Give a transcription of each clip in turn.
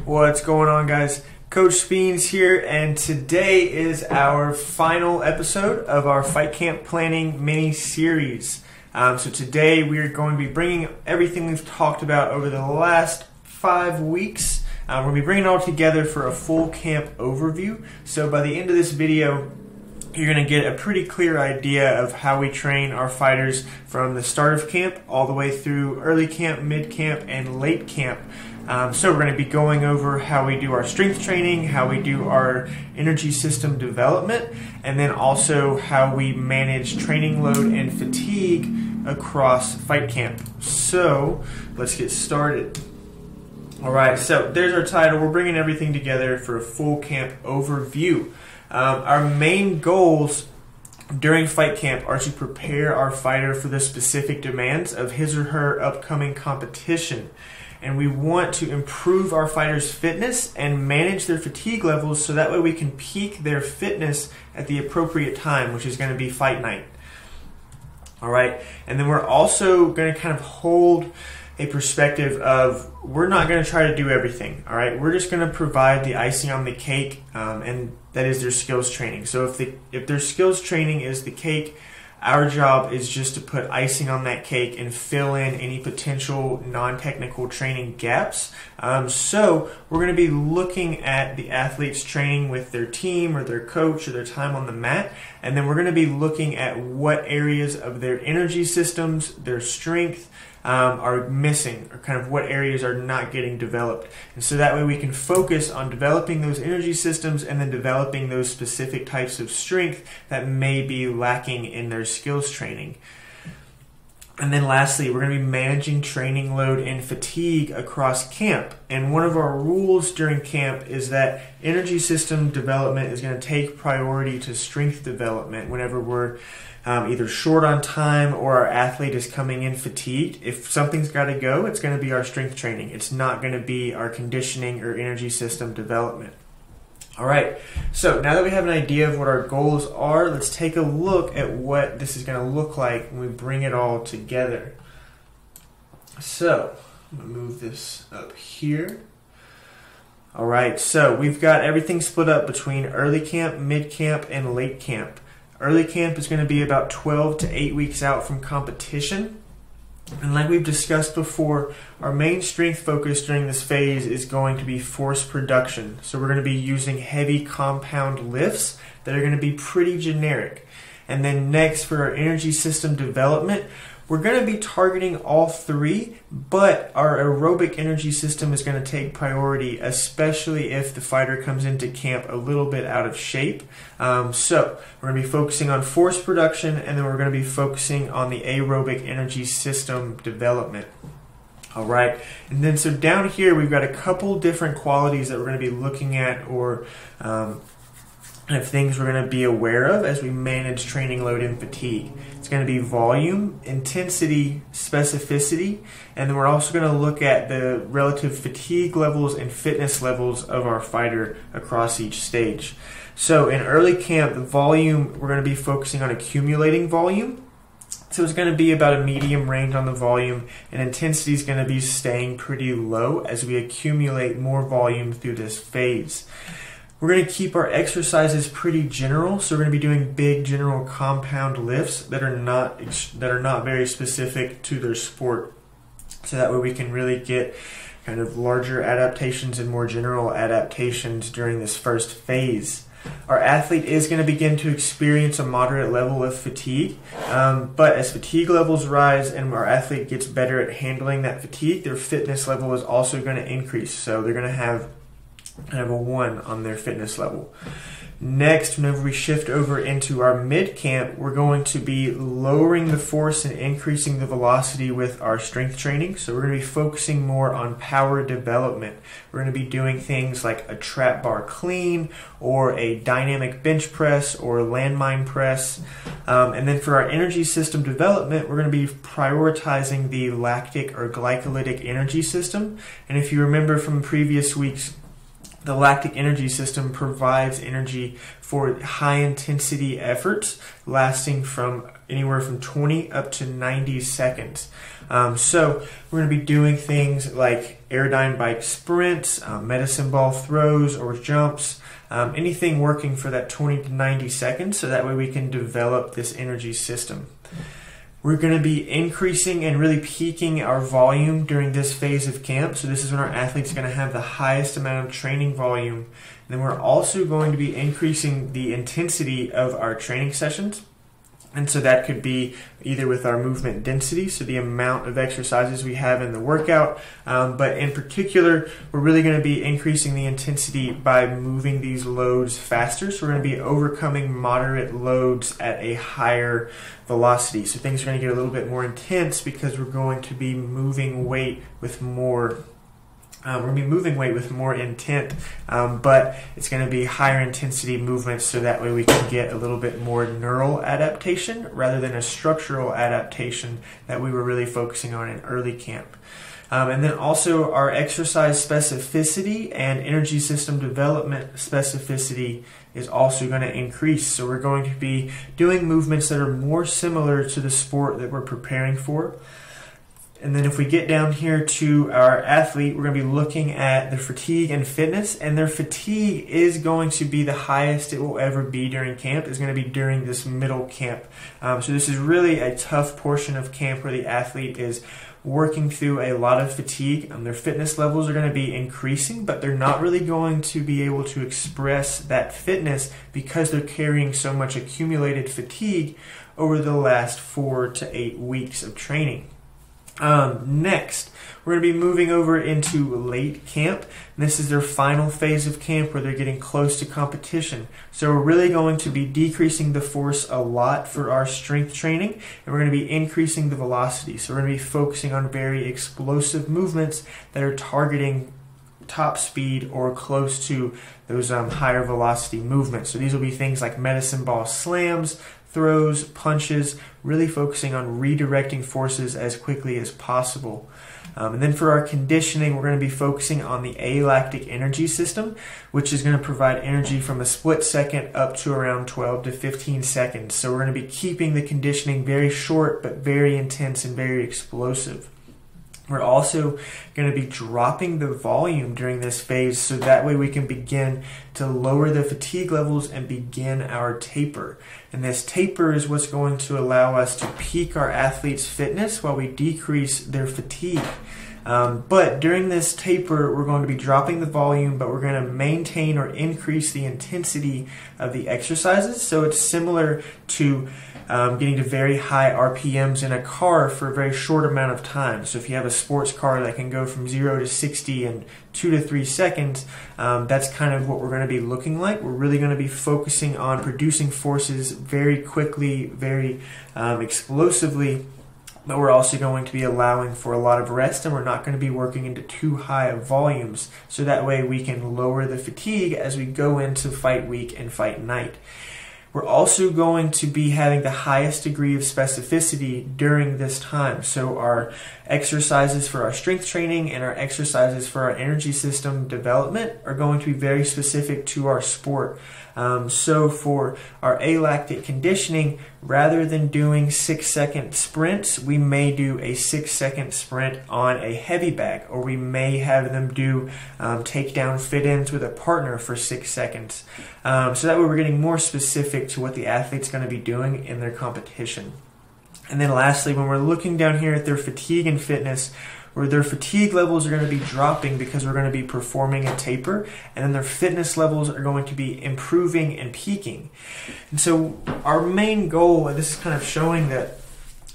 What's going on, guys? Coach Speens here, and today is our final episode of our Fight Camp Planning mini series. Um, so, today we are going to be bringing everything we've talked about over the last five weeks. Uh, we're going to be bringing it all together for a full camp overview. So, by the end of this video, you're going to get a pretty clear idea of how we train our fighters from the start of camp all the way through early camp, mid camp, and late camp. Um, so, we're going to be going over how we do our strength training, how we do our energy system development, and then also how we manage training load and fatigue across fight camp. So, let's get started. All right, so there's our title. We're bringing everything together for a full camp overview. Um, our main goals during fight camp are to prepare our fighter for the specific demands of his or her upcoming competition. And we want to improve our fighters' fitness and manage their fatigue levels so that way we can peak their fitness at the appropriate time, which is going to be fight night. All right, and then we're also going to kind of hold a perspective of we're not going to try to do everything. All right, we're just going to provide the icing on the cake, um, and that is their skills training. So if the if their skills training is the cake, our job is just to put icing on that cake and fill in any potential non-technical training gaps. Um, so we're going to be looking at the athletes training with their team or their coach or their time on the mat, and then we're going to be looking at what areas of their energy systems, their strength um, are missing, or kind of what areas are not getting developed. And so that way we can focus on developing those energy systems and then developing those specific types of strength that may be lacking in their skills training. And then lastly, we're going to be managing training load and fatigue across camp. And one of our rules during camp is that energy system development is going to take priority to strength development whenever we're um, either short on time or our athlete is coming in fatigued. If something's got to go, it's going to be our strength training. It's not going to be our conditioning or energy system development. All right, so now that we have an idea of what our goals are, let's take a look at what this is going to look like when we bring it all together. So, I'm to move this up here. All right, so we've got everything split up between early camp, mid camp, and late camp. Early camp is going to be about 12 to 8 weeks out from competition. And like we've discussed before, our main strength focus during this phase is going to be force production. So we're going to be using heavy compound lifts that are going to be pretty generic. And then next for our energy system development, we're going to be targeting all three, but our aerobic energy system is going to take priority, especially if the fighter comes into camp a little bit out of shape. Um, so we're going to be focusing on force production, and then we're going to be focusing on the aerobic energy system development. All right, and then so down here we've got a couple different qualities that we're going to be looking at or um, of things we're going to be aware of as we manage training load and fatigue. It's going to be volume, intensity, specificity, and then we're also going to look at the relative fatigue levels and fitness levels of our fighter across each stage. So in early camp, the volume, we're going to be focusing on accumulating volume. So it's going to be about a medium range on the volume, and intensity is going to be staying pretty low as we accumulate more volume through this phase. We're going to keep our exercises pretty general, so we're going to be doing big general compound lifts that are not that are not very specific to their sport. So that way we can really get kind of larger adaptations and more general adaptations during this first phase. Our athlete is going to begin to experience a moderate level of fatigue, um, but as fatigue levels rise and our athlete gets better at handling that fatigue, their fitness level is also going to increase. So they're going to have a one on their fitness level. Next, whenever we shift over into our mid camp, we're going to be lowering the force and increasing the velocity with our strength training. So we're going to be focusing more on power development. We're going to be doing things like a trap bar clean or a dynamic bench press or landmine press. Um, and then for our energy system development, we're going to be prioritizing the lactic or glycolytic energy system. And if you remember from previous weeks, the lactic energy system provides energy for high intensity efforts lasting from anywhere from 20 up to 90 seconds. Um, so we're going to be doing things like Airdyne bike sprints, um, medicine ball throws or jumps, um, anything working for that 20 to 90 seconds so that way we can develop this energy system. We're going to be increasing and really peaking our volume during this phase of camp. So this is when our athletes are going to have the highest amount of training volume. And then we're also going to be increasing the intensity of our training sessions. And so that could be either with our movement density, so the amount of exercises we have in the workout, um, but in particular, we're really going to be increasing the intensity by moving these loads faster. So we're going to be overcoming moderate loads at a higher velocity. So things are going to get a little bit more intense because we're going to be moving weight with more um, we're going to be moving weight with more intent, um, but it's going to be higher intensity movements so that way we can get a little bit more neural adaptation rather than a structural adaptation that we were really focusing on in early camp. Um, and then also our exercise specificity and energy system development specificity is also going to increase. So we're going to be doing movements that are more similar to the sport that we're preparing for. And then if we get down here to our athlete, we're going to be looking at their fatigue and fitness. And their fatigue is going to be the highest it will ever be during camp, It's going to be during this middle camp. Um, so this is really a tough portion of camp where the athlete is working through a lot of fatigue. Um, their fitness levels are going to be increasing, but they're not really going to be able to express that fitness because they're carrying so much accumulated fatigue over the last four to eight weeks of training. Um, next, we're going to be moving over into late camp. This is their final phase of camp where they're getting close to competition. So we're really going to be decreasing the force a lot for our strength training, and we're going to be increasing the velocity. So we're going to be focusing on very explosive movements that are targeting top speed or close to those um, higher velocity movements. So these will be things like medicine ball slams, throws, punches, really focusing on redirecting forces as quickly as possible. Um, and then for our conditioning, we're going to be focusing on the alactic energy system, which is going to provide energy from a split second up to around 12 to 15 seconds. So we're going to be keeping the conditioning very short, but very intense and very explosive. We're also going to be dropping the volume during this phase so that way we can begin to lower the fatigue levels and begin our taper. And this taper is what's going to allow us to peak our athletes' fitness while we decrease their fatigue. Um, but during this taper, we're going to be dropping the volume, but we're going to maintain or increase the intensity of the exercises. So it's similar to um, getting to very high RPMs in a car for a very short amount of time. So if you have a sports car that can go from zero to 60 in two to three seconds, um, that's kind of what we're going to be looking like. We're really going to be focusing on producing forces very quickly, very um, explosively but we're also going to be allowing for a lot of rest and we're not going to be working into too high of volumes so that way we can lower the fatigue as we go into fight week and fight night. We're also going to be having the highest degree of specificity during this time. So our exercises for our strength training and our exercises for our energy system development are going to be very specific to our sport. Um, so for our alactic conditioning, rather than doing six second sprints, we may do a six second sprint on a heavy bag, or we may have them do um, takedown fit ins with a partner for six seconds. Um, so that way we're getting more specific to what the athlete's going to be doing in their competition. And then lastly, when we're looking down here at their fatigue and fitness, where their fatigue levels are going to be dropping because we're going to be performing a taper, and then their fitness levels are going to be improving and peaking. And so, our main goal, and this is kind of showing that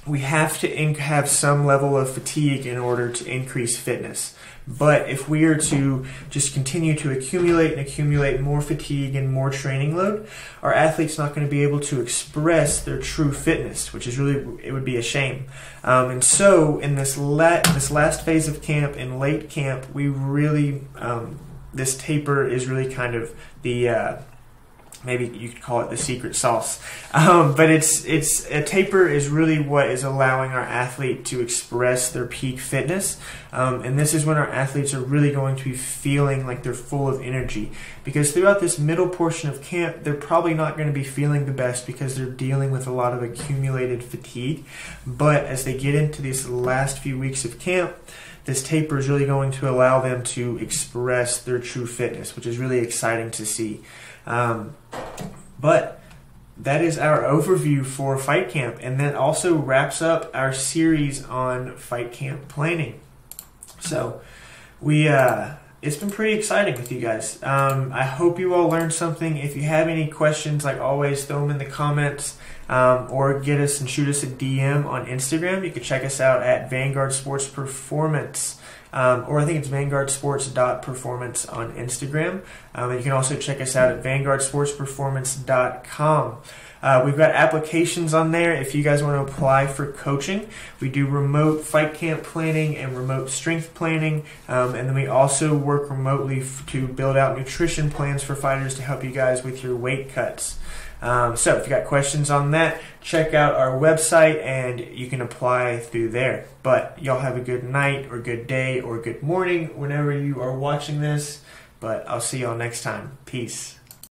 we have to have some level of fatigue in order to increase fitness. But if we are to just continue to accumulate and accumulate more fatigue and more training load, our athlete's not going to be able to express their true fitness, which is really it would be a shame. Um, and so, in this la- this last phase of camp, in late camp, we really um, this taper is really kind of the uh, maybe you could call it the secret sauce. Um, but it's it's a taper is really what is allowing our athlete to express their peak fitness, um, and this is when our athletes are really going to be feeling like they're full of energy. Because throughout this middle portion of camp, they're probably not going to be feeling the best because they're dealing with a lot of accumulated fatigue. But as they get into these last few weeks of camp, this taper is really going to allow them to express their true fitness, which is really exciting to see. Um, but that is our overview for Fight Camp, and that also wraps up our series on Fight Camp planning. So we uh, it's been pretty exciting with you guys. Um, I hope you all learned something. If you have any questions, like always, throw them in the comments um, or get us and shoot us a DM on Instagram. You can check us out at Vanguard Sports Performance. Um, or I think it's vanguardsports.performance on Instagram. Um, and you can also check us out at vanguardsportsperformance.com. Uh, we've got applications on there if you guys want to apply for coaching. We do remote fight camp planning and remote strength planning, um, and then we also work remotely f- to build out nutrition plans for fighters to help you guys with your weight cuts. Um, so if you got questions on that, check out our website and you can apply through there. But y'all have a good night or good day or good morning whenever you are watching this. But I'll see y'all next time. Peace.